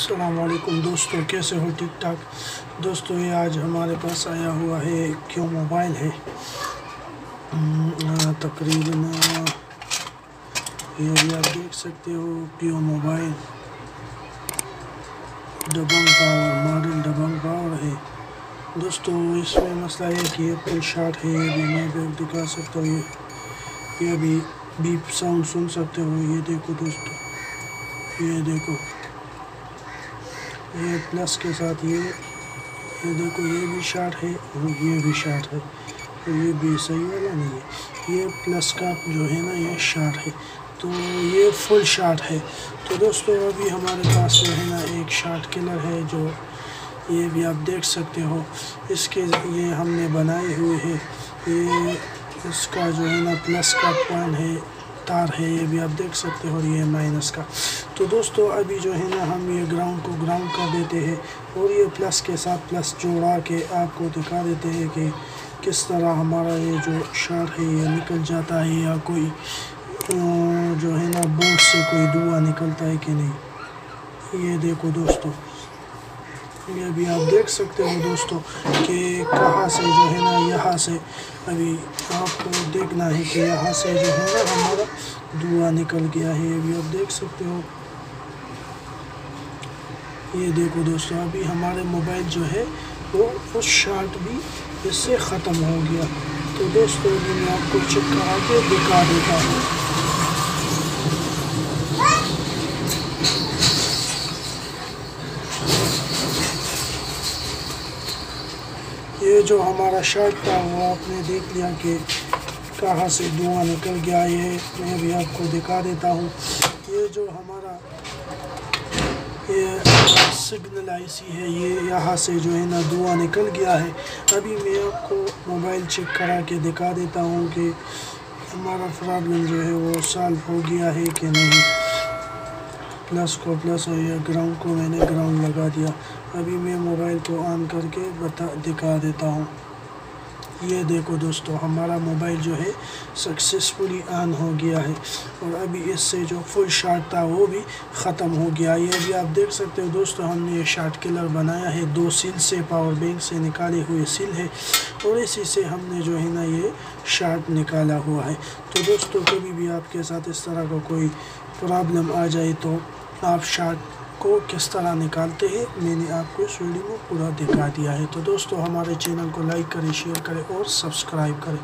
असलकुम दोस्तों कैसे हो ठीक ठाक दोस्तों ये आज हमारे पास आया हुआ है क्यों मोबाइल है। हम्म, तकरीबन ये भी आप देख सकते हो क्यों mobile. Double power model double power है। दोस्तों इसमें मसला है कि फुल शॉट है ये भी मैं भी दिखा सकता हूँ ये भी बीप साउंड सुन सकते हो ये देखो दोस्तों ये देखो। ये प्लस के साथ ये ये देखो ये भी शार्ट है और ये भी शार्ट है। तो ये भी सही वाला नहीं है? ये प्लस का जो है ना, ये शार्ट है। तो ये फुल शार्ट है। तो दोस्तों, अभी हमारे पास जो है ना, एक शार्ट किलर है जो ये भी आप देख सकते हो। इसके ये हमने बनाए हुए हैं। ये इसका जो है ना प्लस का पॉइंट है। तार है, ये भी आप देख सकते हो और ये माइनस का। तो दोस्तों, अभी जो है ना, हम ये ग्राउंड को ग्राउंड कर देते हैं और ये प्लस के साथ प्लस जोड़ा के आपको दिखा देते हैं कि किस तरह हमारा ये जो शर्ट है, ये निकल जाता है या कोई जो है ना बोर्ड से कोई धुआँ निकलता है कि नहीं। ये देखो दोस्तों ये भी आप देख सकते हो दोस्तों कि कहाँ से जो है ना यहाँ से अभी आपको देखना है कि यहाँ से जो है ना हमारा धुआँ निकल गया है। अभी आप देख सकते हो। ये देखो दोस्तों, अभी हमारे मोबाइल जो है वो उस शार्ट भी इससे ख़त्म हो गया। तो दोस्तों मैं आपको चेक करा के दिखा देता हूँ। ये जो हमारा शर्ट था, वो आपने देख लिया कि कहाँ से धुआँ निकल गया ये। मैं भी आपको दिखा देता हूँ। ये जो हमारा, ये सिग्नल आईसी है, ये यहाँ से जो है ना धुआँ निकल गया है। अभी मैं आपको मोबाइल चेक करा के दिखा देता हूँ कि हमारा प्रॉब्लम जो है वो सॉल्व हो गया है कि नहीं। प्लस को प्लस और यह ग्राउंड को मैंने ग्राउंड लगा दिया। अभी मैं मोबाइल को ऑन करके बता, दिखा देता हूँ। ये देखो दोस्तों, हमारा मोबाइल जो है सक्सेसफुली ऑन हो गया है। और अभी इससे जो फुल शार्ट था, वो भी ख़त्म हो गया। ये भी आप देख सकते हो दोस्तों, हमने ये शार्ट किलर बनाया है। दो सील से पावर बैंक से निकाले हुए सील है। और इसी से हमने जो है ना ये शार्ट निकाला हुआ है। तो दोस्तों, कभी भी आपके साथ इस तरह का को कोई प्रॉब्लम आ जाए तो आप शार्ट को किस तरह निकालते हैं, मैंने आपको इस वीडियो में पूरा दिखा दिया है। तो दोस्तों, हमारे चैनल को लाइक करें शेयर करें और सब्सक्राइब करें।